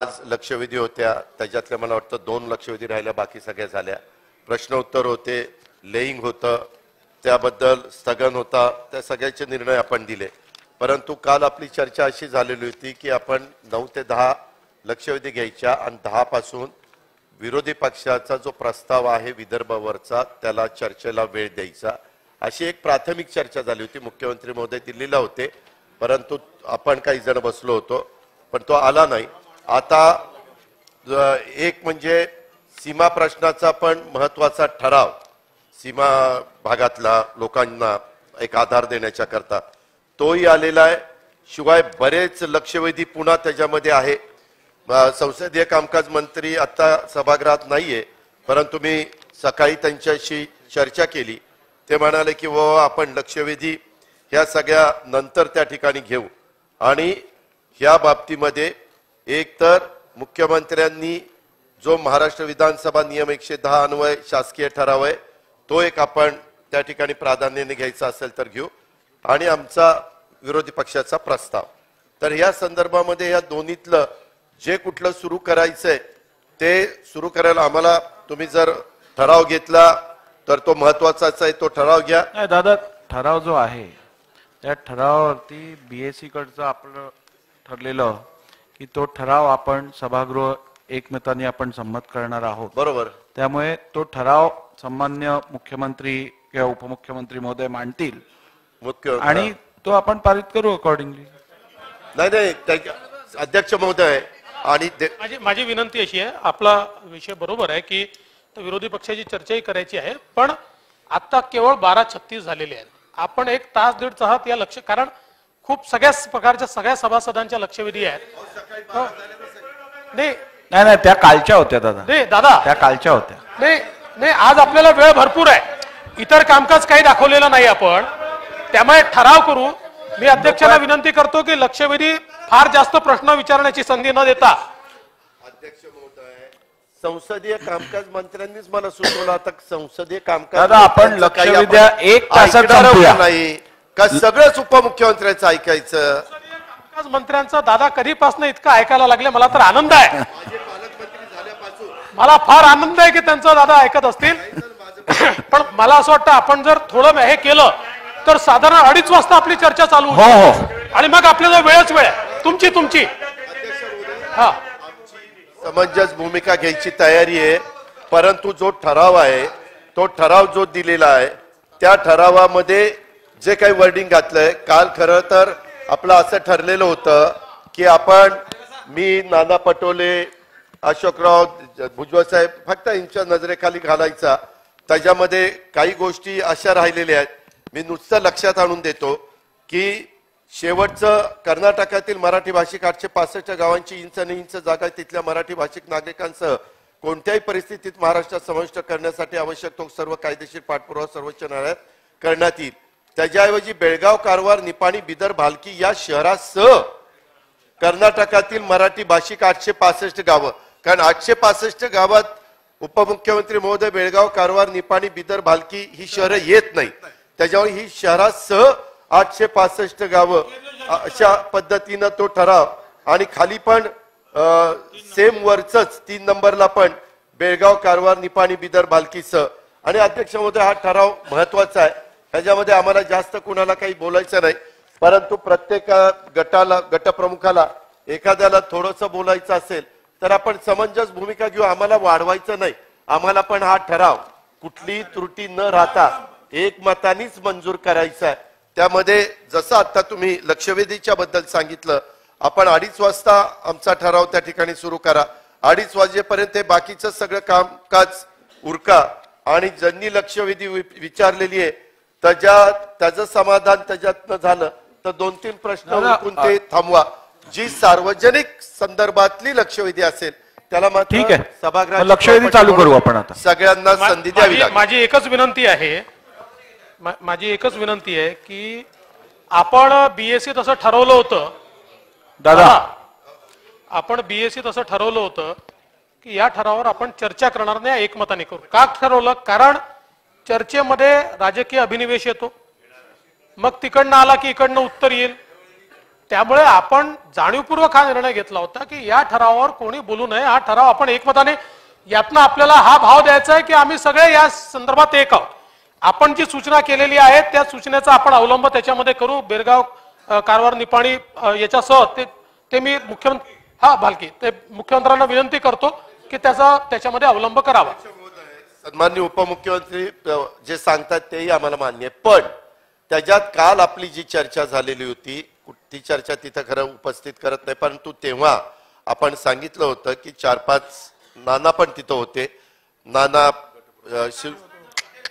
आज लक्षवेधी होत्या. त्याच्यातल्या मला वाटतं दोन लक्षवेधी राहिल्या बाकी सगळ्या झाल्या. प्रश्न उत्तर होते लेईंग होतं. त्याबद्दल स्थगन होता. त्या सगळ्याचे निर्णय आपण दिले. परंतु काल आपली चर्चा अशी झालेली होती की आपण नऊ ते दहा लक्षवेधी घ्यायच्या आणि दहापासून विरोधी पक्षाचा जो प्रस्ताव आहे विदर्भावरचा त्याला चर्चेला वेळ द्यायचा. अशी एक प्राथमिक चर्चा झाली होती. मुख्यमंत्री महोदय दिल्लीला होते. परंतु आपण काही जण बसलो होतो पण तो आला नाही. आता एक म्हणजे सीमा प्रश्नाचा पण महत्त्वाचा ठराव. सीमा भागातला लोकांना एक आधार देण्याच्या करता. तोही आलेला आहे. शिवाय बरेच लक्षवेधी पुन्हा त्याच्यामध्ये आहे. संसदीय कामकाज मंत्री आता सभागृहात नाहीये परंतु मी सकाळी त्यांच्याशी चर्चा केली. ते म्हणाले की व आपण लक्षवेधी ह्या सगळ्या नंतर त्या ठिकाणी घेऊ. आणि ह्या बाबतीमध्ये एक तर मुख्यमंत्र्यांनी जो महाराष्ट्र विधानसभा नियम एकशे दहा अन्वय शासकीय ठराव आहे तो एक आपण त्या ठिकाणी प्राधान्याने घ्यायचा असेल तर घेऊ. आणि आमचा विरोधी पक्षाचा प्रस्ताव. तर या संदर्भामध्ये या दोन्हीतलं जे कुठलं सुरू करायचंय ते सुरू करायला आम्हाला तुम्ही जर ठराव घेतला तर तो महत्वाचाच आहे तो ठराव घ्या. नाही दादा ठराव जो आहे त्या ठरावावरती बीएससी कडचं आपलं ठरलेलं की तो ठराव आपण सभागृह एकमताने आपण संमत करणार आहोत. बरोबर. त्यामुळे तो ठराव सन्मान्य मुख्यमंत्री किंवा उपमुख्यमंत्री महोदय मांडतील. मुख्य आणि तो आपण पारित करू अकॉर्डिंगली नाही नाही अध्यक्ष महोदय आणि माझी माझी विनंती अशी आहे आपला विषय बरोबर आहे की विरोधी पक्षाची चर्चाही करायची आहे पण आता केवळ बारा छत्तीस झालेले आहेत. आपण एक तास दीड तासात या लक्ष कारण खूप सगळ्याच प्रकारच्या सगळ्या सभासदांच्या लक्षवेधी आहेत. हो. नाही नाही नाही त्या कालच्या होत्या दादा. नाही दादा. त्या कालच्या होत्या. नाही नाही आज आपल्याला वेळ भरपूर आहे. इतर कामकाज काही दाखवलेलं नाही आपण. त्यामुळे ठराव करू मी अध्यक्षांना विनंती करतो की लक्षवेधी फार जास्त प्रश्न विचारण्याची संधी न देता अध्यक्ष महोदय संसदीय कामकाज मंत्र्यांनीच मला सुचवलं आता संसदीय कामकाज दादा, आपण आपण एक तासात. नाही? का सगळंच उपमुख्यमंत्र्यांचं ऐकायचं? कामकाज मंत्र्यांचा दादा कधीपासून इतकं ऐकायला लागले? मला तर आनंद आहे. माझे पालकमंत्री झाल्यापासून. मला फार आनंद आहे की त्यांचा दादा ऐकत असतील. पण मला असं वाटतं आपण जर थोडं हे केलं तर साधारण अडीच वाजता आपली चर्चा चालू हो. हो. आणि मग आपल्याला वेळच वेळ आहे. तुमची तुमची. हा. समंजस भूमिका घ्यायची तयारी आहे. परंतु जो ठराव आहे तो ठराव जो दिलेला आहे त्या ठरावामध्ये जे काही वर्डिंग घातलंय काल खरं तर आपलं असं ठरलेलं होतं की आपण मी नाना पटोले अशोकराव भुजबळ साहेब फक्त यांच्या नजरेखाली घालायचा. त्याच्यामध्ये काही गोष्टी अशा राहिलेल्या आहेत. मी नुसतं लक्षात आणून देतो की शेवटचं कर्नाटकातील मराठी भाषिक आठशे पासष्ट गावांची इंच आणि इंच जागा तिथल्या मराठी भाषिक नागरिकांसह. कोणत्याही परिस्थितीत महाराष्ट्रात समाविष्ट करण्यासाठी आवश्यक तो सर्व कायदेशीर पाठपुरावा सर्वोच्च न्यायालयात करण्यात येईल. त्याच्याऐवजी बेळगाव कारवार निपाणी बिदर भालकी या शहरासह कर्नाटकातील मराठी भाषिक आठशे पासष्ट गावं. कारण आठशे पासष्ट गावात उपमुख्यमंत्री महोदय बेळगाव कारवार निपाणी बिदर भालकी ही शहरं येत नाही. त्याच्यामुळे ही शहरासह आठशे पासष्ट गावं अशा पद्धतीनं तो ठराव. आणि खाली पण सेम वरच तीन नंबरला पण बेळगाव कारवार निपाणी बिदर भालकीसह. आणि अध्यक्ष महोदय हा ठराव महत्त्वाचा आहे. त्याच्यामध्ये आम्हाला जास्त कुणाला काही बोलायचं नाही. परंतु प्रत्येक गटाला गटप्रमुखाला एखाद्याला थोडस बोलायचं असेल तर आपण समंजस भूमिका घेऊ. आम्हाला वाढवायचं नाही. आम्हाला पण हा ठराव. कुठलीही त्रुटी न राहता एकमतानीच मंजूर करायचा आहे. त्यामध्ये जसं आता तुम्ही लक्षवेधीच्या बद्दल सांगितलं आपण अडीच वाजता आमचा ठराव त्या ठिकाणी सुरू करा. अडीच वाजेपर्यंत हे बाकीचं सगळं कामकाज उरका. आणि ज्यांनी लक्षवेधी वि- विचारलेली आहे त्याच्या त्याचं समाधान त्याच्यातनं झालं तर दोन तीन प्रश्न उरकून ते थांबवा. जी सार्वजनिक संदर्भातली लक्षवेधी असेल त्याला मात्र ठीक आहे. सभागृहाची मग लक्षवेधी चालू करू आपण आता. सगळ्यांना संधी द्यावी माझी लागेल. माझी एकच विनंती आहे मा- माझी एकच विनंती आहे की आपण बीएससी तसं ठरवलं होतं. दादा. आपण बीएससी तसं ठरवलं होतं की या ठरावावर आपण चर्चा करणार नाही एकमताने करू. का ठरवलं? कारण चर्चेमध्ये राजकीय अभिनिवेश येतो. मग तिकडनं आला की इकडनं उत्तर येईल. त्यामुळे आपण जाणीवपूर्वक हा निर्णय घेतला होता की या ठरावावर कोणी बोलू नये. हा ठराव आपण एकमताने यातनं आपल्याला हा भाव द्यायचा आहे की आम्ही सगळे या संदर्भात एक आहोत. आपण जी सूचना केलेली आहे त्या सूचनेचा आपण अवलंब त्याच्यामध्ये करू. बेरगाव कारवार निपाणी याच्यासह ते ते मी मुख्यमंत्री हा भालकी ते मुख्यमंत्र्यांना विनंती करतो की त्याचा त्याच्यामध्ये अवलंब करावा. माननीय उपमुख्यमंत्री जे सांगतात तेही आम्हाला मान्य आहे. पण त्याच्यात काल आपली जी चर्चा झालेली होती कुठ- ती चर्चा तिथं खरं उपस्थित करत नाही. परंतु तेव्हा आपण सांगितलं होतं की चार पाच नाना पण तिथं होते. नाना शिव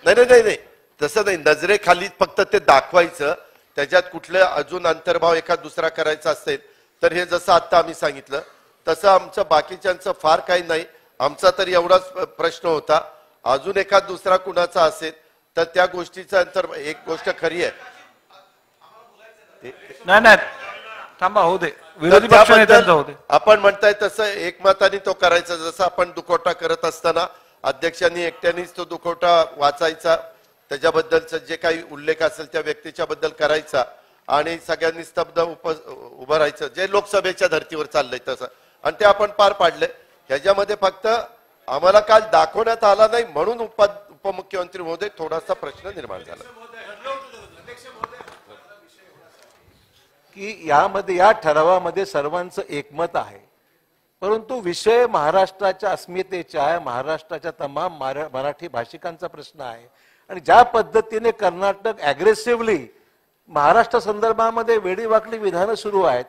नाही नाही नाही नाही. तसं नाही. नजरेखाली फक्त ते दाखवायचं. त्याच्यात कुठलं अजून अंतर्भाव एखाद दुसरा करायचा असेल तर हे जसं आत्ता आम्ही सांगितलं तसं आमचं बाकीच्यांचं फार काही नाही. आमचा तर एवढाच प्रश्न होता. अजून एखाद दुसरा कुणाचा असेल तर त्या गोष्टीचा अंतर एक गोष्ट खरी आहे. नाही नाही. थांबा होऊ दे. विरोधी पक्ष आपण म्हणताय तसं एकमताने तो करायचा जसं आपण दुखवटा करत असताना अध्यक्षांनी एकट्यानेच तो दुखवटा वाचायचा त्याच्याबद्दलचा जे काही उल्लेख असेल त्या व्यक्तीच्या बद्दल करायचा आणि सगळ्यांनी स्तब्ध उप उभं राहायचं जे लोकसभेच्या धर्तीवर चाललंय तसं. आणि ते आपण पार पाडले ह्याच्यामध्ये फक्त आम्हाला काल दाखवण्यात आला नाही म्हणून उप उपमुख्यमंत्री महोदय थोडासा प्रश्न निर्माण झाला. की यामध्ये या ठरावामध्ये सर्वांचं एकमत आहे. परंतु विषय महाराष्ट्राच्या अस्मितेचा आहे महाराष्ट्राच्या तमाम मारा- मराठी भाषिकांचा प्रश्न आहे. आणि ज्या पद्धतीने कर्नाटक अग्रेसिव्हली महाराष्ट्र संदर्भामध्ये वेडीवाकडी विधानं सुरू आहेत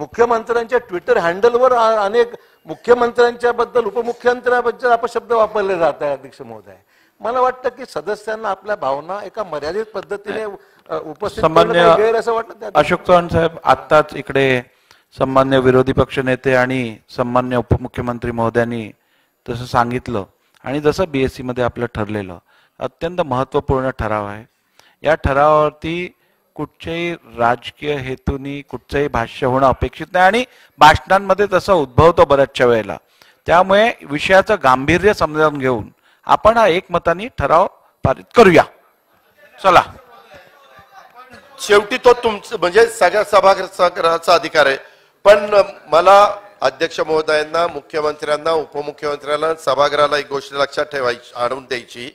मुख्यमंत्र्यांच्या ट्विटर हँडलवर अनेक मुख्यमंत्र्यांच्या बद्दल उपमुख्यमंत्र्यांबद्दल अपशब्द वापरले जात आहे अध्यक्ष महोदय. मला वाटतं की सदस्यांना आपल्या भावना एका मर्यादित पद्धतीने उपस्थित असं वाटतं अशोक चव्हाण साहेब आत्ताच इकडे सन्मान्य विरोधी पक्ष नेते आणि सन्मान्य उपमुख्यमंत्री महोदयांनी तसं सांगितलं आणि जसं बीएससी मध्ये आपलं ठरलेलं अत्यंत महत्त्वपूर्ण ठराव आहे. या ठरावावरती कुठच्याही राजकीय हेतूनी कुठचंही भाष्य होणं अपेक्षित नाही आणि भाषणांमध्ये तसं उद्भवतो बऱ्याचशा वेळेला. त्यामुळे विषयाचं गांभीर्य समजावून घेऊन आपण हा एकमताने ठराव पारित करूया. चला. शेवटी तो तुमचं म्हणजे सगळ्या सभागृहाचा अधिकार आहे. पण मला अध्यक्ष महोदयांना मुख्यमंत्र्यांना उपमुख्यमंत्र्यांना सभागृहाला एक गोष्ट लक्षात ठेवायची आणून द्यायची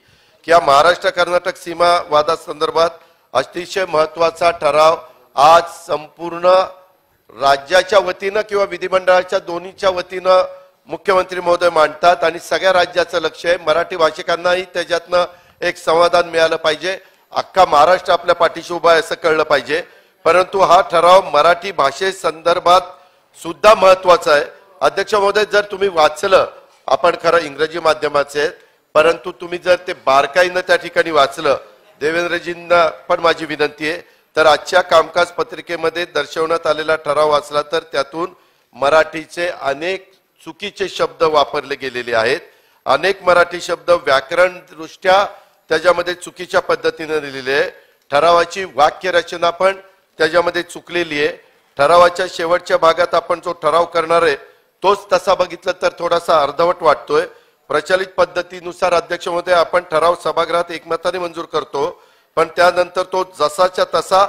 की या महाराष्ट्र कर्नाटक सीमा वादासंदर्भात अतिशय महत्त्वाचा ठराव आज संपूर्ण राज्याच्या वतीनं किंवा विधिमंडळाच्या दोन्हीच्या वतीनं मुख्यमंत्री महोदय मांडतात आणि सगळ्या राज्याचं लक्ष आहे. मराठी भाषिकांनाही त्याच्यातनं एक समाधान मिळालं पाहिजे. अख्खा महाराष्ट्र आपल्या पाठीशी उभा आहे असं कळलं पाहिजे. परंतु हा ठराव मराठी भाषेसंदर्भात सुद्धा महत्त्वाचा आहे. अध्यक्ष महोदय जर तुम्ही वाचलं आपण खरं इंग्रजी माध्यमाचे आहेत परंतु तुम्ही जर ते बारकाईनं त्या ठिकाणी वाचलं देवेंद्रजींना पण माझी विनंती आहे. तर आजच्या कामकाज पत्रिकेमध्ये दर्शवण्यात आलेला ठराव वाचला तर त्यातून मराठीचे अनेक चुकीचे शब्द वापरले गेलेले आहेत. अनेक मराठी शब्द व्याकरण दृष्ट्या त्याच्यामध्ये चुकीच्या पद्धतीने लिहिले आहे. ठरावाची वाक्यरचना पण त्याच्यामध्ये चुकलेली आहे. ठरावाच्या शेवटच्या भागात आपण जो ठराव करणार आहे तोच तसा बघितलं तर थोडासा अर्धवट वाटतोय. प्रचलित पद्धतीनुसार अध्यक्ष महोदय आपण ठराव सभागृहात एकमताने मंजूर करतो. पण त्यानंतर तो जसाच्या तसा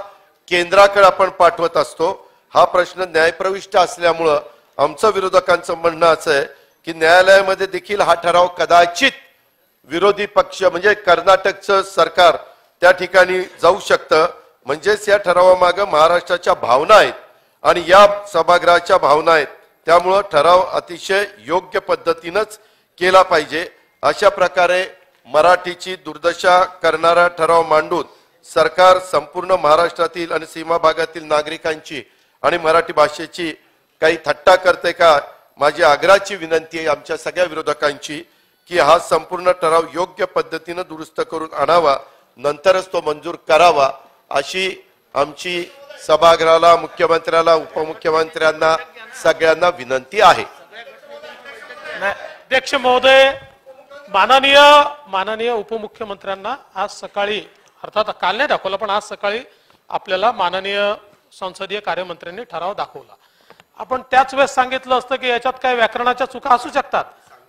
केंद्राकडे आपण पाठवत असतो. हा प्रश्न न्यायप्रविष्ट असल्यामुळं आमचं विरोधकांचं म्हणणं असं आहे की न्यायालयामध्ये देखील हा ठराव कदाचित विरोधी पक्ष म्हणजे कर्नाटकचं सरकार त्या ठिकाणी जाऊ शकतं. म्हणजेच या ठरावामागं महाराष्ट्राच्या भावना आहेत आणि या सभागृहाच्या भावना आहेत. त्यामुळं ठराव अतिशय योग्य पद्धतीनंच केला पाहिजे. अशा प्रकारे मराठीची दुर्दशा करणारा ठराव मांडून सरकार संपूर्ण महाराष्ट्रातील आणि सीमा भागातील नागरिकांची आणि मराठी भाषेची काही थट्टा करते का? माझी आग्रहाची विनंती आहे आमच्या सगळ्या विरोधकांची की हा संपूर्ण ठराव योग्य पद्धतीनं दुरुस्त करून आणावा. नंतरच तो मंजूर करावा. अशी आमची सभागृहाला मुख्यमंत्र्याला उपमुख्यमंत्र्यांना सगळ्यांना विनंती आहे. अध्यक्ष महोदय माननीय माननीय उपमुख्यमंत्र्यांना आज सकाळी अर्थात काल नाही दाखवला पण आज सकाळी आपल्याला माननीय संसदीय कार्यमंत्र्यांनी ठराव दाखवला. आपण त्याच वेळेस सांगितलं असतं की याच्यात काही व्याकरणाच्या चुका असू शकतात.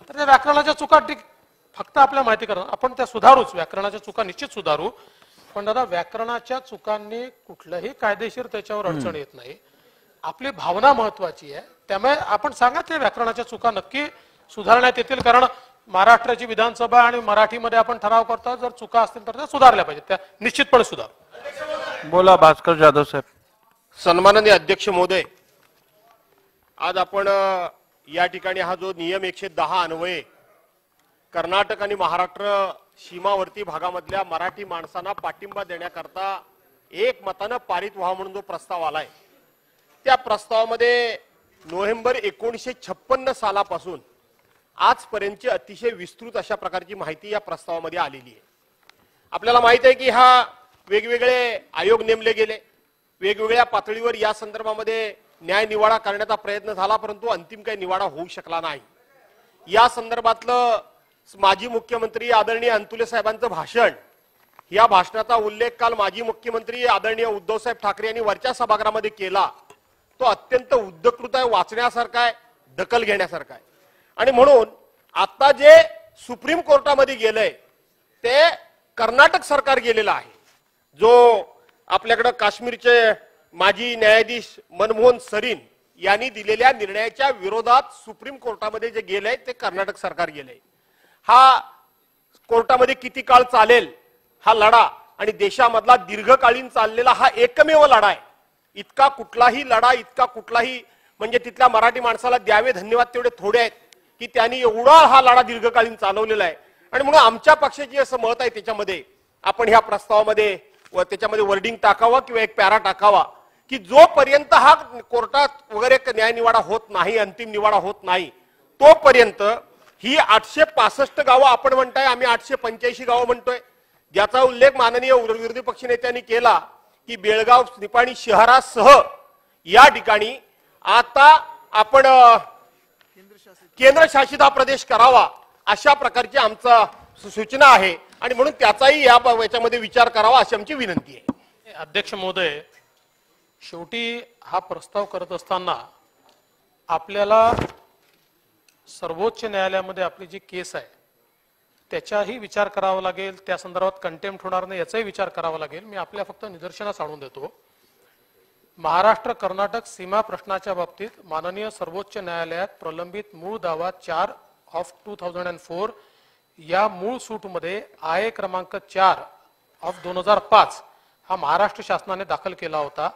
तर त्या व्याकरणाच्या चुका फक्त आपल्या माहिती करा आपण त्या सुधारूच व्याकरणाच्या चुका निश्चित सुधारू. पण दादा व्याकरणाच्या चुकांनी कुठलंही कायदेशीर त्याच्यावर अडचण येत नाही. आपली भावना महत्वाची आहे. त्यामुळे आपण सांगा त्या व्याकरणाच्या चुका नक्की सुधारण्यात येतील कारण महाराष्ट्राची विधानसभा आणि मराठीमध्ये आपण ठराव करतो जर चुका असतील तर त्या सुधारल्या पाहिजेत त्या निश्चितपणे सुधार. बोला भास्कर जाधव साहेब. सन्माननीय अध्यक्ष महोदय आज आपण या ठिकाणी हा जो नियम एकशे दहा अन्वये कर्नाटक आणि महाराष्ट्र सीमावर्ती भागामधल्या मराठी माणसांना पाठिंबा देण्याकरता एक मतानं पारित व्हावा म्हणून जो प्रस्ताव आलाय त्या प्रस्तावामध्ये नोव्हेंबर एकोणीसशे छप्पन्न सालापासून आजपर्यंतची अतिशय विस्तृत अशा प्रकारची माहिती या प्रस्तावामध्ये आलेली आहे. आपल्याला माहीत आहे की हा वेगवेगळे आयोग नेमले गेले. वेगवेगळ्या पातळीवर या संदर्भामध्ये न्याय निवाडा करण्याचा प्रयत्न झाला परंतु अंतिम काही निवाडा होऊ शकला नाही. या संदर्भातलं माजी मुख्यमंत्री आदरणीय अंतुले साहेबांचं भाषण या भाषणाचा उल्लेख काल माजी मुख्यमंत्री आदरणीय उद्धवसाहेब ठाकरे यांनी वरच्या सभागृहामध्ये केला. तो अत्यंत उद्दकृत आहे वाचण्यासारखा आहे दखल घेण्यासारखा आहे. आणि म्हणून आता जे सुप्रीम कोर्टामध्ये गेलंय ते कर्नाटक सरकार गेलेलं आहे. जो आपल्याकडं काश्मीरचे माजी न्यायाधीश मनमोहन सरीन यांनी दिलेल्या निर्णयाच्या विरोधात सुप्रीम कोर्टामध्ये जे गेलंय ते कर्नाटक सरकार गेलंय. हा कोर्टामध्ये किती काळ चालेल हा लढा आणि देशामधला दीर्घकालीन चाललेला हा एकमेव लढा आहे. इतका कुठलाही लढा इतका कुठलाही म्हणजे तिथल्या मराठी माणसाला द्यावे धन्यवाद तेवढे थोडे आहेत. की त्यांनी एवढा हा लढा दीर्घकालीन चालवलेला आहे. आणि म्हणून आमच्या पक्षाची असं मत आहे त्याच्यामध्ये आपण ह्या प्रस्तावामध्ये व त्याच्यामध्ये वर्डिंग टाकावा किंवा एक पॅरा टाकावा की जोपर्यंत हा कोर्टात वगैरे न्यायनिवाडा होत नाही अंतिम निवाडा होत नाही तोपर्यंत ही आठशे पासष्ट गावं आपण म्हणताय आम्ही आठशे पंच्याऐंशी गावं म्हणतोय. ज्याचा उल्लेख माननीय विरोधी पक्ष नेत्यांनी केला की बेळगाव निपाणी शहरासह या ठिकाणी आता आपण केंद्रशासित हा प्रदेश करावा अशा प्रकारची आमचा सूचना आहे. आणि म्हणून त्याचाही या याच्यामध्ये विचार करावा अशी आमची विनंती आहे. अध्यक्ष महोदय शेवटी हा प्रस्ताव करत असताना आपल्याला सर्वोच्च न्यायालयामध्ये आपली जी केस आहे त्याचाही विचार करावा लागेल. त्या संदर्भात कंटेम्प्ट होणार नाही याचाही विचार करावा लागेल. मी आपल्या फक्त निदर्शनास आणून देतो. महाराष्ट्र कर्नाटक सीमा प्रश्नाच्या बाबतीत माननीय सर्वोच्च न्यायालयात प्रलंबित मूळ दावा चार of two thousand and four या मूळ सूटमध्ये आय क्रमांक चार ऑफ दोन हजार पाच हा महाराष्ट्र शासनाने दाखल केला होता.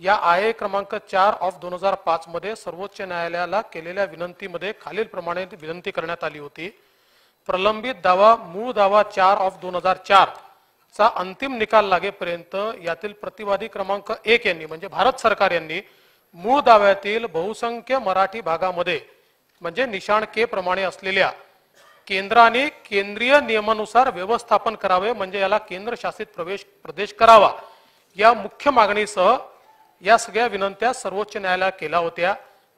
या आय क्रमांक चार ऑफ दोन हजार पाच मध्ये सर्वोच्च न्यायालयाला केलेल्या विनंतीमध्ये खालील प्रमाणे विनंती करण्यात आली होती. प्रलंबित दावा मूळ दावा चार ऑफ दोन हजार चार चा अंतिम निकाल लागेपर्यंत यातील प्रतिवादी क्रमांक एक यांनी म्हणजे भारत सरकार यांनी मूळ दाव्यातील बहुसंख्य मराठी भागामध्ये म्हणजे निशाण के प्रमाणे असलेल्या केंद्राने केंद्रीय नियमानुसार व्यवस्थापन करावे म्हणजे याला केंद्रशासित प्रवेश प्रदेश करावा या मुख्य मागणीसह या सगळ्या विनंत्या सर्वोच्च न्यायालयात केल्या होत्या.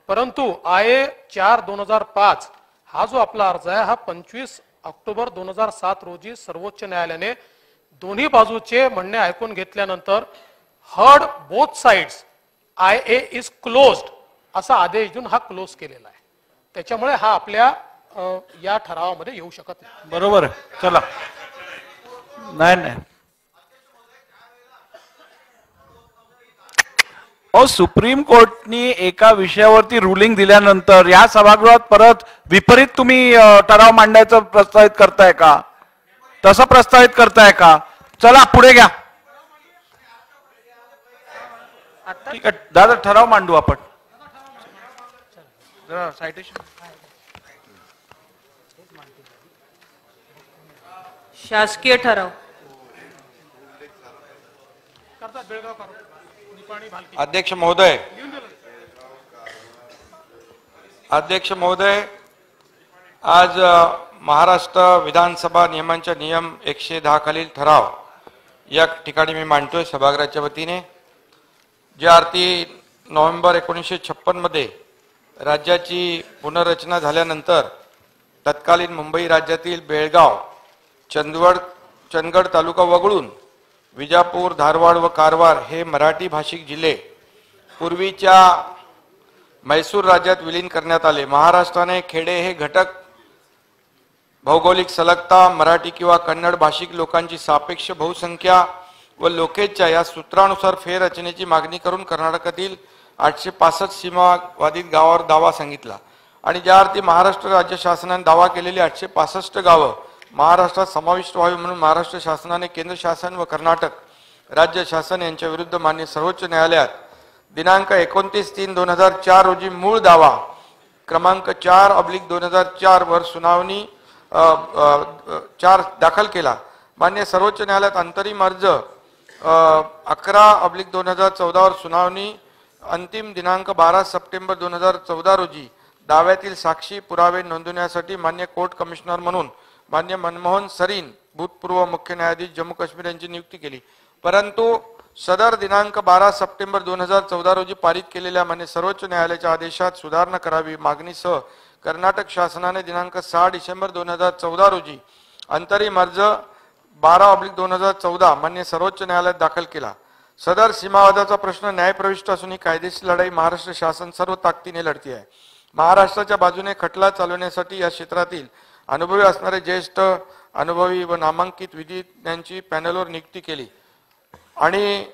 परंतु आय ए चार दोन हजार पाच हा जो आपला अर्ज आहे हा पंचवीस ऑक्टोबर दोन हजार सात रोजी सर्वोच्च न्यायालयाने दोन्ही बाजूचे म्हणणे ऐकून घेतल्यानंतर heard both sides I A is closed असा आदेश देऊन हा क्लोज केलेला आहे. त्याच्यामुळे हा आपल्या या ठरावामध्ये येऊ शकत नाही. बरोबर चला. नाही नाही. अहो सुप्रीम कोर्टनी एका विषयावरती रुलिंग दिल्यानंतर या सभागृहात परत विपरीत तुम्ही ठराव मांडायचं प्रस्तावित करताय का? तसं प्रस्तावित करताय का? चला पुढे घ्या. ठीक आहे दादा ठराव मांडू आपण. शासकीय ठराव. करतात बेळगाव करू. निपाणी भालकी. अध्यक्ष महोदय. अध्यक्ष महोदय आज महाराष्ट्र विधानसभा नियमांच्या नियम एकशे दहा खालील ठराव. या ठिकाणी मी मांडतोय सभागृहाच्या वतीने. ज्या अर्थी नोव्हेंबर एकोणीसशे छप्पनमध्ये राज्याची पुनर्रचना झाल्यानंतर तत्कालीन मुंबई राज्यातील बेळगाव चंदवड चंदगड तालुका वगळून विजापूर धारवाड व कारवार हे मराठी भाषिक जिल्हे पूर्वीच्या म्हैसूर राज्यात विलीन करण्यात आले. महाराष्ट्राने खेडे हे घटक भौगोलिक सलगता मराठी किंवा कन्नड भाषिक लोकांची सापेक्ष बहुसंख्या व लोकेच्या या सूत्रानुसार फेररचनेची मागणी करून कर्नाटकातील आठशे पासष्ट सीमावादित गावावर दावा सांगितला. आणि ज्या अर्थी महाराष्ट्र राज्य शासनाने दावा केलेली आठशे पासष्ट गावं महाराष्ट्रात समाविष्ट व्हावी म्हणून महाराष्ट्र शासनाने केंद्र शासन व कर्नाटक राज्य शासन यांच्या विरुद्ध मान्य सर्वोच्च न्यायालयात दिनांक एकोणतीस तीन दोन हजार चार रोजी मूळ दावा क्रमांक चार अब्लिक दोन हजार चार वर सुनावणी चार दाखल केला. मान्य सर्वोच्च न्यायालयात अंतरिम अर्ज अकरा अब्लिक दोन हजार चौदावर सुनावणी अंतिम दिनांक बारा सप्टेंबर दोन हजार चौदा रोजी दाव्यातील साक्षी पुरावे नोंदवण्यासाठी मान्य कोर्ट कमिशनर म्हणून मान्य मनमोहन सरीन भूतपूर्व मुख्य न्यायाधीश जम्मू काश्मीर यांची नियुक्ती केली. परंतु सदर दिनांक बारा सप्टेंबर दोन हजार चौदा रोजी पारित केलेल्या मान्य सर्वोच्च न्यायालयाच्या आदेशात सुधारणा करावी मागणीसह कर्नाटक शासनाने दिनांक सहा डिसेंबर दोन हजार चौदा रोजी अंतरिम अर्ज बारा ऑब्लिक दोन हजार चौदा मान्य सर्वोच्च न्यायालयात दाखल केला. सदर सीमावादाचा प्रश्न न्यायप्रविष्ट असून ही कायदेशीर लढाई महाराष्ट्र शासन सर्व ताकदीने लढती आहे. महाराष्ट्राच्या बाजूने खटला चालवण्यासाठी या क्षेत्रातील अनुभवी असणारे ज्येष्ठ अनुभवी व नामांकित विधिज्ञांची पॅनलवर नियुक्ती केली. आणि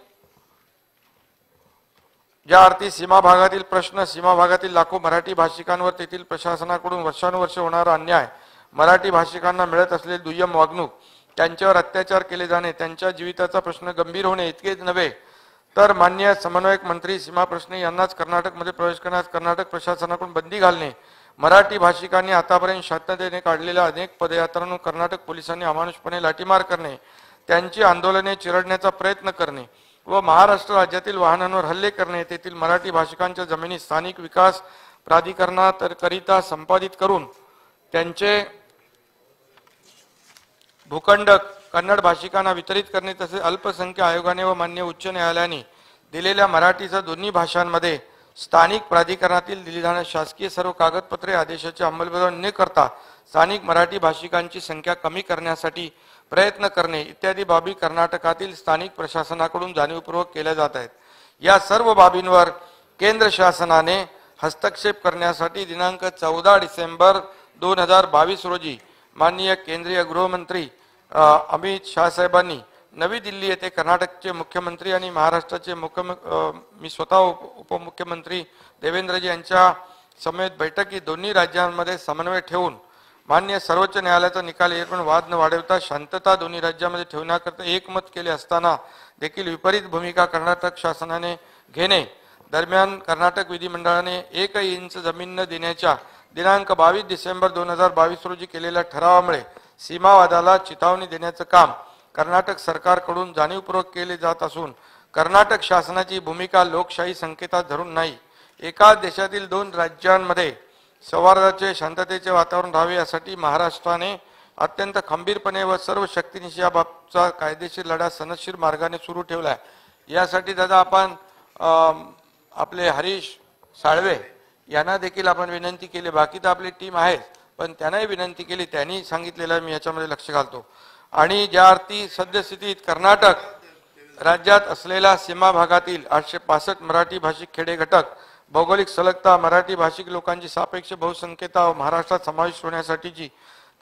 ज्या अर्थी सीमा भागातील प्रश्न सीमा भागातील लाखो मराठी भाषिकांवर तेथील प्रशासनाकडून वर्षानुवर्ष होणारा अन्याय मराठी भाषिकांना मिळत असलेली दुय्यम वागणूक त्यांच्यावर अत्याचार केले जाणे त्यांच्या जीविताचा प्रश्न गंभीर होणे इतकेच नव्हे तर मान्य समन्वयक मंत्री सीमा प्रश्न यांनाच कर्नाटकमध्ये प्रवेश करण्यास कर्नाटक प्रशासनाकडून बंदी घालणे मराठी भाषिकांनी आतापर्यंत शांततेने काढलेल्या अनेक पदयात्रांवर कर्नाटक पोलिसांनी अमानुषपणे लाठीमार करणे त्यांची आंदोलने चिरडण्याचा प्रयत्न करणे व महाराष्ट्र राज्यातील वाहनांवर हल्ले करणे तेथील मराठी भाषिकांच्या जमिनी स्थानिक विकास प्राधिकरणाकरिता संपादित करून त्यांचे भूखंड कन्नड भाषिकांना वितरित करणे तसेच अल्पसंख्य आयोगाने व मान्य उच्च न्यायालयाने दिलेल्या मराठीचा दोन्ही भाषांमध्ये स्थानिक प्राधिकरणातील दिली जाणाऱ्या शासकीय सर्व कागदपत्रे आदेशाची अंमलबजावणी न करता स्थानिक मराठी भाषिकांची संख्या कमी करण्यासाठी प्रयत्न करणे इत्यादी बाबी कर्नाटकातील स्थानिक प्रशासनाकडून जाणीवपूर्वक केल्या जात आहेत. या सर्व बाबींवर केंद्र शासनाने हस्तक्षेप करण्यासाठी दिनांक चौदा डिसेंबर दोन हजार बावीस रोजी माननीय केंद्रीय गृहमंत्री अमित शाह साहेबांनी नवी दिल्ली येथे कर्नाटकचे मुख्यमंत्री आणि महाराष्ट्राचे मुख्य मी स्वतः उप- उपमुख्यमंत्री देवेंद्रजी यांच्या समेत बैठकीत दोन्ही राज्यांमध्ये समन्वय ठेवून मान्य सर्वोच्च न्यायालयाचा निकाल पण वाद न वाढवता शांतता दोन्ही राज्यामध्ये ठेवण्याकरता एकमत केले असताना देखील विपरीत भूमिका कर्नाटक शासनाने घेणे दरम्यान कर्नाटक विधिमंडळाने एक इंच जमीन न देण्याच्या दिनांक बावीस डिसेंबर दोन हजार बावीस रोजी केलेल्या ठरावामुळे सीमावादाला चितावणी देण्याचं काम कर्नाटक सरकारकडून जाणीवपूर्वक केले जात असून कर्नाटक शासनाची भूमिका लोकशाही संकेतात धरून नाही. एकाच देशातील दोन राज्यांमध्ये सौहार्दाचे शांततेचे वातावरण राहावे यासाठी महाराष्ट्राने अत्यंत खंबीरपणे व सर्व शक्तीनिशी याबाबतचा कायदेशीर लढा सनदशीर मार्गाने सुरू ठेवला आहे. यासाठी दादा आपण आपले हरीश साळवे यांना देखील आपण विनंती केली. बाकी तर आपली टीम आहे पण त्यांनाही विनंती केली. त्यांनी सांगितलेलं मी याच्यामध्ये लक्ष घालतो. आणि ज्या अर्थी सद्यस्थितीत कर्नाटक राज्यात असलेल्या सीमा भागातील आठशे पासष्ट मराठी भाषिक खेडे घटक भौगोलिक सलगता मराठी भाषिक लोकांची सापेक्ष बहुसंख्यता व महाराष्ट्रात समावेश होण्यासाठीची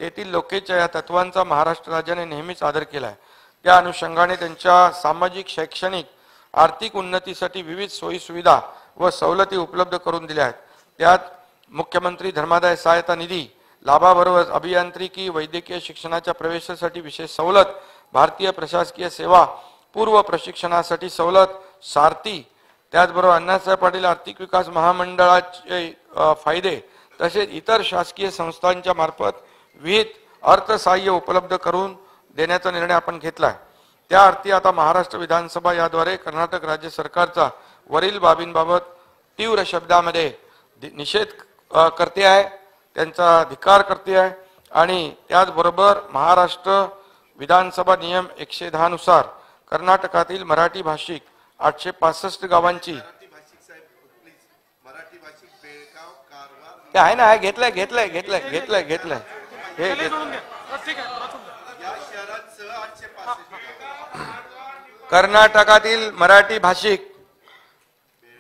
तेथील लोकेच्या या तत्वांचा महाराष्ट्र राज्याने नेहमीच आदर केला आहे त्या अनुषंगाने त्यांच्या सामाजिक शैक्षणिक आर्थिक उन्नतीसाठी विविध सोयीसुविधा व सवलती उपलब्ध करून दिल्या आहेत. त्यात मुख्यमंत्री धर्मादाय सहायता निधी लाभाबरोबर अभियांत्रिकी वैद्यकीय शिक्षणाच्या प्रवेशासाठी विशेष सवलत भारतीय प्रशासकीय सेवा पूर्व प्रशिक्षणासाठी सवलत सारथी त्याचबरोबर अण्णासाहेब पाटील आर्थिक विकास महामंडळाचे फायदे तसेच इतर शासकीय संस्थांच्या मार्फत विविध अर्थसहाय्य उपलब्ध करून देण्याचा निर्णय आपण घेतलाय. त्या अर्थी आता महाराष्ट्र विधानसभा याद्वारे कर्नाटक राज्य सरकारचा वरील बाबींबाबत तीव्र शब्दामध्ये दि- निषेध करते आहे त्यांचा धिकार करते आहे आणि त्याचबरोबर महाराष्ट्र विधानसभा नियम एकशे दहानुसार कर्नाटकातील मराठी भाषिक आठशे पासष्ट गावांची. ते आहे ना आहे घेतलंय घेतलंय घेतलंय घेतलंय घेतलंय. हे. कर्नाटकातील मराठी भाषिक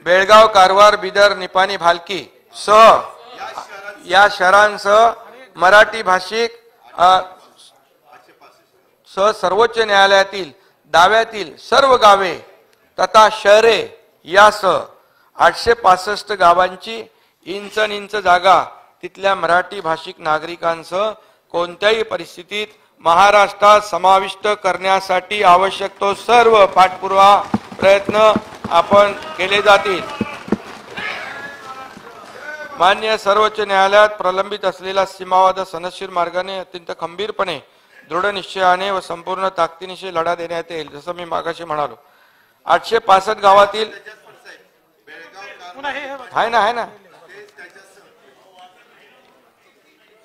बेळगाव कारवार बिदर निपाणी भालकी सह या शहरांसह मराठी भाषिक सह सर्वोच्च न्यायालयातील दाव्यातील सर्व गावे तथा शहरे यासह आठशे पासष्ट गावांची इंच इंच जागा तिथल्या मराठी भाषिक नागरिकांसह कोणत्याही परिस्थितीत महाराष्ट्रात समाविष्ट करण्यासाठी आवश्यक तो सर्व पाठपुरावा प्रयत्न आपण केले जातील. मान्य सर्वोच्च न्यायालयात प्रलंबित असलेला सीमावाद सनशीर मार्गाने अत्यंत खंबीरपणे दृढ निश्चयाने व संपूर्ण ताकदीनिशी लढा देण्यात येईल जसं मी मागाशी म्हणालो. आठशे पासष्ट गावातील आहे ना आहे ना.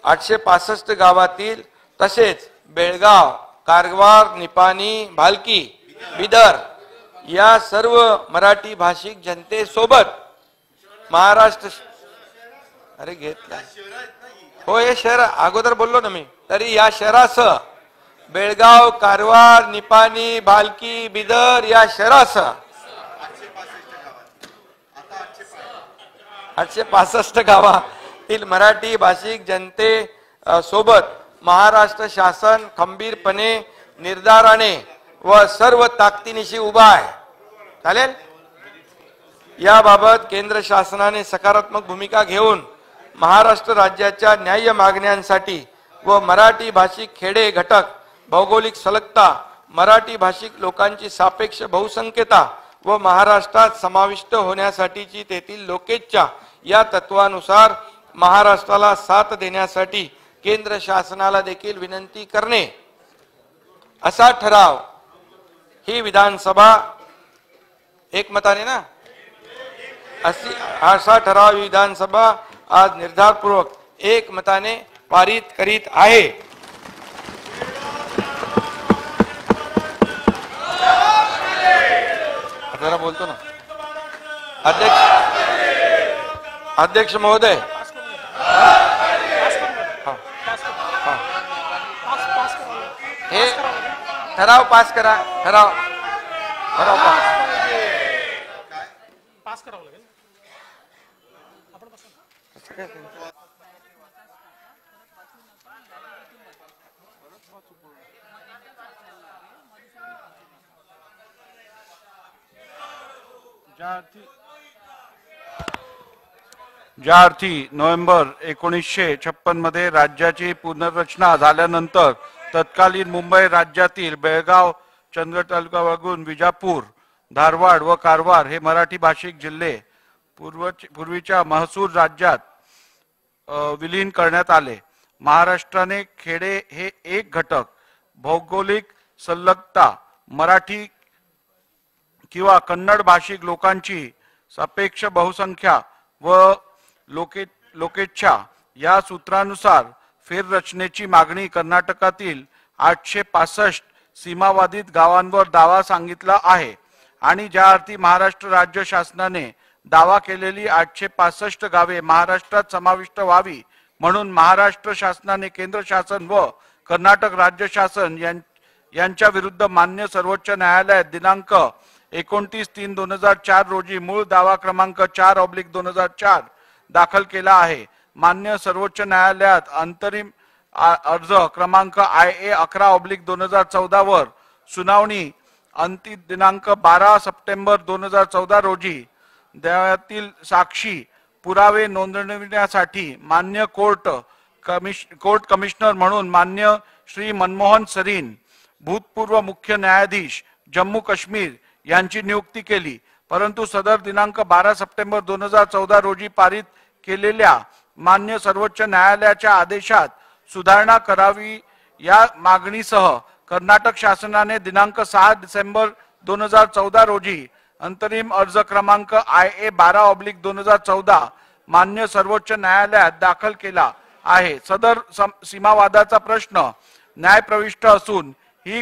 आठशे पासष्ट गावातील तसेच बेळगाव कारवार निपाणी भालकी बिदर या सर्व मराठी भाषिक जनतेसोबत महाराष्ट्र अरे घेतला. हो हे शहर अगोदर बोललो ना मी. तरी या शहरासह बेळगाव कारवार निपाणी भालकी बिदर या शहरासह आठशे पासष्ट गावातील मराठी भाषिक जनते सोबत महाराष्ट्र शासन खंबीरपणे निर्धाराने व सर्व ताकदीनिशी उभा आहे. चालेल? याबाबत केंद्र शासनाने सकारात्मक भूमिका घेऊन महाराष्ट्र राज्याच्या न्याय्य मागण्यांसाठी व मराठी भाषिक खेडे घटक भौगोलिक सलगता मराठी भाषिक लोकांची सापेक्ष बहुसंख्यता व महाराष्ट्रात समाविष्ट होण्यासाठीची तेथील लोकेच्छा या तत्वानुसार महाराष्ट्राला साथ देण्यासाठी केंद्र शासनाला देखील विनंती करणे. असा ठराव ही विधानसभा एकमताने ना? अशी असा ठराव ही विधानसभा आज निर्धारपूर्वक एकमताने पारित करीत आहे. जरा बोलतो ना. अध्यक्ष अध्यक्ष महोदय. ठराव पास करा, ठराव. ठराव पास. पास करावं लागेल. ज्या अर्थी नोव्हेंबर एकोणीसशे छप्पनमध्ये राज्याची पुनर्रचना झाल्यानंतर तत्कालीन मुंबई राज्यातील बेळगाव चंदगड तालुका वगळून विजापूर धारवाड व कारवार हे मराठी भाषिक जिल्हे पूर्व पूर्वीच्या महसूल राज्यात विलीन करण्यात आले. महाराष्ट्राने खेडे हे एक घटक भौगोलिक संलग्नता मराठी किंवा कन्नड भाषिक लोकांची सापेक्ष बहुसंख्या व लोके लोकेच्छा या सूत्रानुसार फेररचनेची मागणी कर्नाटकातील आठशे पासष्ट सीमावादित गावांवर दावा सांगितला आहे आणि ज्या अर्थी महाराष्ट्र राज्य शासनाने दावा केलेली आठशे पासष्ट गावे महाराष्ट्रात समाविष्ट व्हावी म्हणून महाराष्ट्र शासनाने केंद्र शासन व कर्नाटक राज्य शासन यांच्या विरुद्ध मान्य सर्वोच्च न्यायालयात दिनांक एकोणतीस तीन दोन हजार चार रोजी मूळ दावा क्रमांक चार ऑब्लिक दोन हजार चार दाखल केला आहे. मान्य सर्वोच्च न्यायालयात अंतरिम आ- अर्ज क्रमांक आय ए अकरा ऑब्लिक दोन हजार चौदा वर सुनावणी अंतिम दिनांक बारा सप्टेंबर दोन हजार चौदा रोजी द्यातील साक्षी पुरावे नोंदविण्यासाठी मान्य कोर्ट कमिश कोर्ट कमिशनर म्हणून मान्य श्री मनमोहन सरीन भूतपूर्व मुख्य न्यायाधीश जम्मू काश्मीर यांची नियुक्ती केली. परंतु सदर दिनांक बारा सप्टेंबर दोन हजार चौदा रोजी पारित केलेल्या मान्य सर्वोच्च न्यायालयाच्या आदेशात सुधारणा करावी या मागणीसह कर्नाटक शासनाने दिनांक सहा डिसेंबर दोन हजार चौदा रोजी अंतरिम अर्ज क्रमांक आय ए बारा ऑब्लिक दोन हजार चौदा मान्य सर्वोच्च न्यायालयात दाखल केला आहे. सदर सम- सीमावादाचा प्रश्न न्यायप्रविष्ट असून ही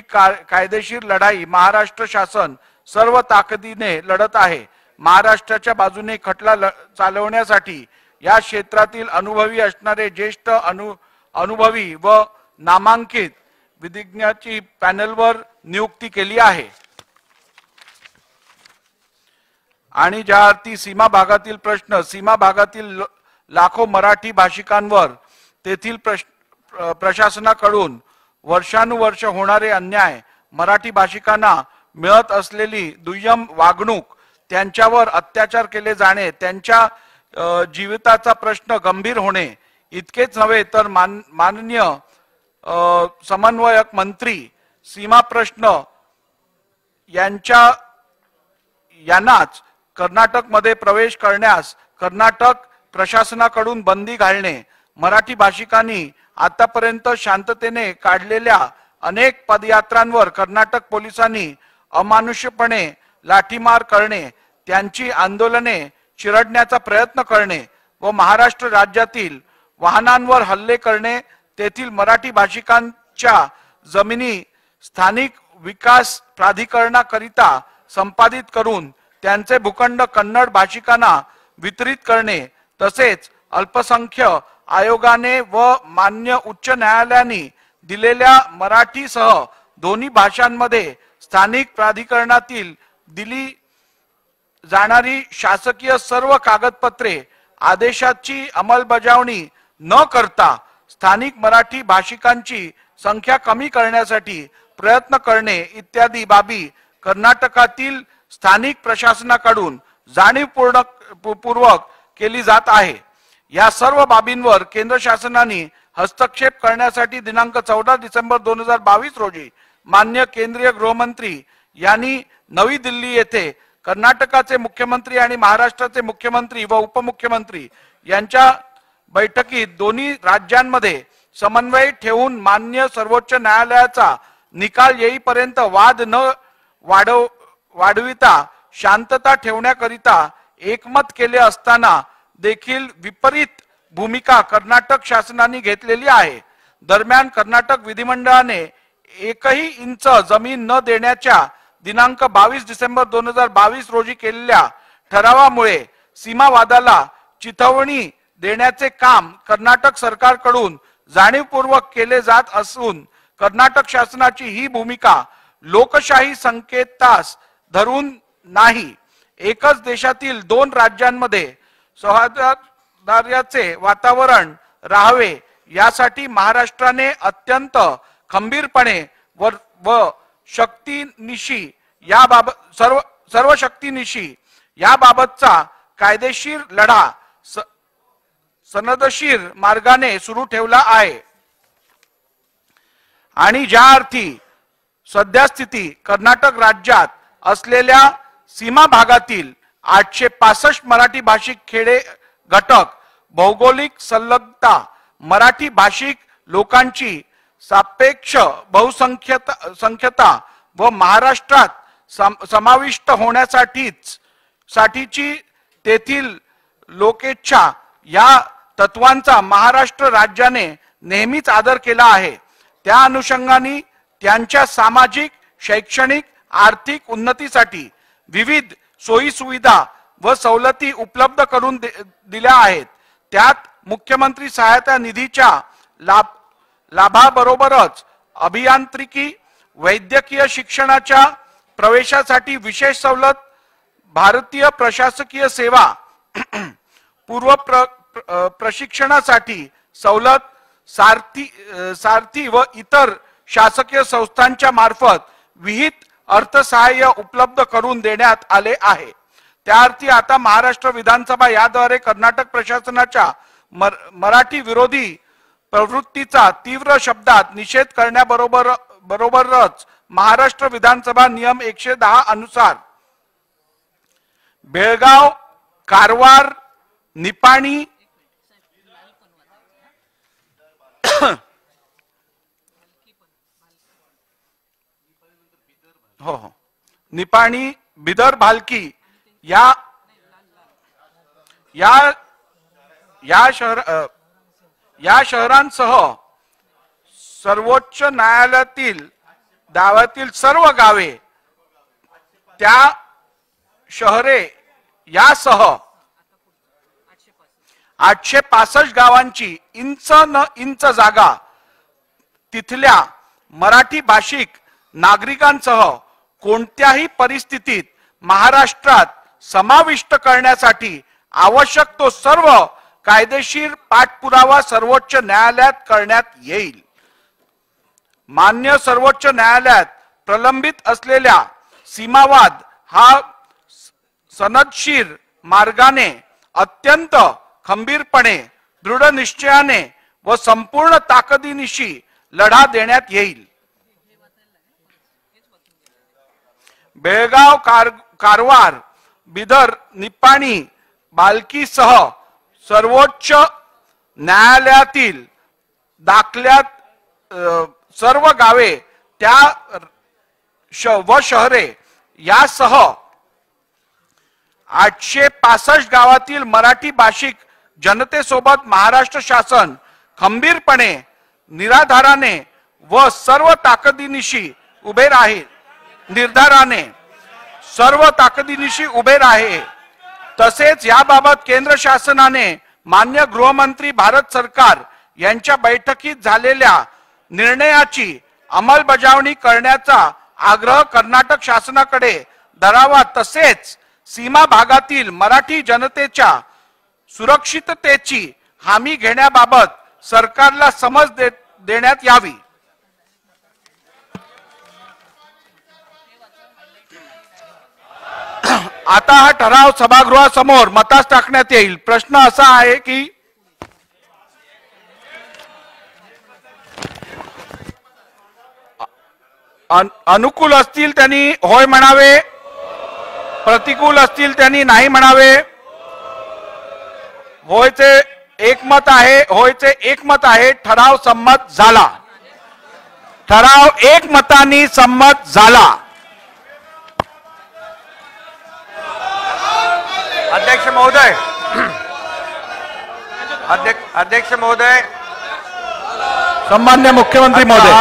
कायदेशीर लढाई महाराष्ट्र शासन सर्व ताकदीने लढत आहे. महाराष्ट्राच्या बाजूने खटला चालवण्यासाठी या क्षेत्रातील अनुभवी असणारे ज्येष्ठ अनु अनुभवी व नामांकित विधिज्ञाची पॅनलवर नियुक्ती केली आहे. आणि ज्या अर्थी सीमा भागातील प्रश्न सीमा भागातील लाखो मराठी भाषिकांवर तेथील प्रशासनाकडून वर्षानुवर्ष होणारे अन्याय मराठी भाषिकांना मिळत असलेली दुय्यम वागणूक त्यांच्यावर अत्याचार केले जाणे त्यांच्या जीविताचा प्रश्न गंभीर होणे इतकेच नव्हे तर मान माननीय समन्वयक मंत्री सीमा प्रश्न यांच्या यांनाच कर्नाटकमध्ये प्रवेश करण्यास कर्नाटक प्रशासनाकडून बंदी घालणे मराठी भाषिकांनी आतापर्यंत शांततेने काढलेल्या अनेक पदयात्रांवर कर्नाटक पोलिसांनी अमानुष्यपणे लाठीमार करणे त्यांची आंदोलने चिरडण्याचा प्रयत्न करणे व महाराष्ट्र राज्यातील वाहनांवर हल्ले करणे तेथील मराठी भाषिकांच्या जमिनी स्थानिक विकास प्राधिकरणाकरिता संपादित करून त्यांचे भूखंड कन्नड भाषिकांना वितरित करणे तसेच अल्पसंख्य आयोगाने व मान्य उच्च न्यायालयाने दिलेल्या मराठीसह दोन्ही भाषांमध्ये स्थानिक प्राधिकरणातील दिली जाणारी शासकीय सर्व कागदपत्रे आदेशाची अंमलबजावणी न करता स्थानिक मराठी भाषिकांची संख्या कमी करण्यासाठी प्रयत्न करणे इत्यादी बाबी कर्नाटकातील स्थानिक प्रशासनाकडून जाणीवपूर्ण पूर्वक केली जात आहे. या सर्व बाबींवर केंद्र शासनाने हस्तक्षेप करण्यासाठी दिनांक चौदा डिसेंबर दोन हजार बावीस रोजी मान्य केंद्रीय गृहमंत्री यांनी नवी दिल्ली येथे कर्नाटकाचे मुख्यमंत्री आणि महाराष्ट्राचे मुख्यमंत्री व उपमुख्यमंत्री यांच्या बैठकीत दोन्ही राज्यांमध्ये समन्वय ठेवून मान्य सर्वोच्च न्यायालयाचा निकाल येईपर्यंत वाद न वाढव वाढविता शांतता ठेवण्याकरिता एकमत केले असताना देखील विपरीत भूमिका कर्नाटक शासनाने घेतलेली आहे. दरम्यान कर्नाटक विधिमंडळाने एकही इंच जमीन न देण्याच्या दिनांक बावीस डिसेंबर दोन हजार बावीस रोजी केलेल्या ठरावामुळे सीमावादाला चिथवणी देण्याचे काम कर्नाटक सरकारकडून जाणीवपूर्वक केले जात असून कर्नाटक शासनाची ही भूमिका लोकशाही संकेतास धरून नाही. एकच देशातील दोन राज्यांमध्ये सौहार्दाचे वातावरण राहावे यासाठी महाराष्ट्राने अत्यंत खंबीरपणे व व शक्तीनिशी याबाबत सर्व सर्व शक्तीनिशी याबाबतचा कायदेशीर लढा स- सनदशीर मार्गाने सुरू ठेवला आहे. आणि ज्या अर्थी सद्यस्थिती कर्नाटक राज्यात असलेल्या सीमा भागातील आठशे पासष्ट मराठी भाषिक खेडे घटक भौगोलिक संलग्नता मराठी भाषिक लोकांची सापेक्ष बहुसंख्यता संख्यता व महाराष्ट्रात सम- समाविष्ट होण्यासाठीच साठीची तेथील लोकेच्छा या तत्वांचा महाराष्ट्र राज्याने नेहमीच आदर केला आहे. त्या अनुषंगाने त्यांच्या सामाजिक शैक्षणिक आर्थिक उन्नतीसाठी विविध सोयी सुविधा व सवलती उपलब्ध करून दे- दिल्या आहेत. त्यात मुख्यमंत्री सहायता निधीच्या लाभ लाभाबरोबरच अभियांत्रिकी वैद्यकीय शिक्षणाच्या प्रवेशासाठी विशेष सवलत भारतीय प्रशासकीय सेवा पूर्व प्र, प्र- प्रशिक्षणासाठी सवलत सारथी सारथी व इतर शासकीय संस्थांच्या मार्फत विहित अर्थसहाय्य उपलब्ध करून देण्यात आले आहे. त्या अर्थी आता महाराष्ट्र विधानसभा याद्वारे कर्नाटक प्रशासनाच्या मर- मराठी विरोधी प्रवृत्तीचा तीव्र शब्दात निषेध करण्याबरोबर बरोबरच महाराष्ट्र विधानसभा नियम एकशे दहा अनुसार बेळगाव कारवार निपाणी हो हो. निपाणी बिदर भालकी या या या शहर या शहरांसह सर्वोच्च न्यायालयातील दाव्यातील सर्व गावे त्या शहरे यासह आठशे पासष्ट गावांची इंच न इंच जागा तिथल्या मराठी भाषिक नागरिकांसह कोणत्याही परिस्थितीत महाराष्ट्रात समाविष्ट करण्यासाठी आवश्यक तो सर्व कायदेशीर पाठपुरावा सर्वोच्च न्यायालयात करण्यात येईल. मान्य सर्वोच्च न्यायालयात प्रलंबित असलेल्या सीमावाद हा सनदशीर मार्गाने अत्यंत खंबीरपणे दृढ निश्चयाने व संपूर्ण ताकदीनिशी लढा देण्यात येईल. बेळगाव कार कारवार बिदर निपाणी बाल्कीसह सर्वोच्च न्यायालयातील दाखल्यात सर्व गावे त्या श- व शहरे यासह आठशे पासष्ट गावातील मराठी भाषिक जनतेसोबत महाराष्ट्र शासन खंबीरपणे निराधाराने व सर्व ताकदीनिशी उभे राहील निर्धाराने सर्व ताकदीनिशी उभे राहे. तसेच याबाबत केंद्र शासनाने मान्य गृहमंत्री भारत सरकार यांच्या बैठकीत झालेल्या निर्णयाची अंमलबजावणी करण्याचा आग्रह कर्नाटक शासनाकडे धरावा तसेच सीमा भागातील मराठी जनतेच्या सुरक्षिततेची हमी घेण्याबाबत सरकारला समज दे- देण्यात यावी. आता हा ठराव सभागृहासमोर मतास टाकण्यात येईल. प्रश्न असा आहे की अनुकूल असतील त्यांनी होय म्हणावे, प्रतिकूल असतील त्यांनी नाही म्हणावे. होयचे एकमत आहे, होयचे एकमत आहे, ठराव संमत झाला. ठराव एक मतांनी संमत झाला. अध्यक्ष महोदय. अध्यक्ष महोदय. सन्मान्य मुख्यमंत्री महोदय.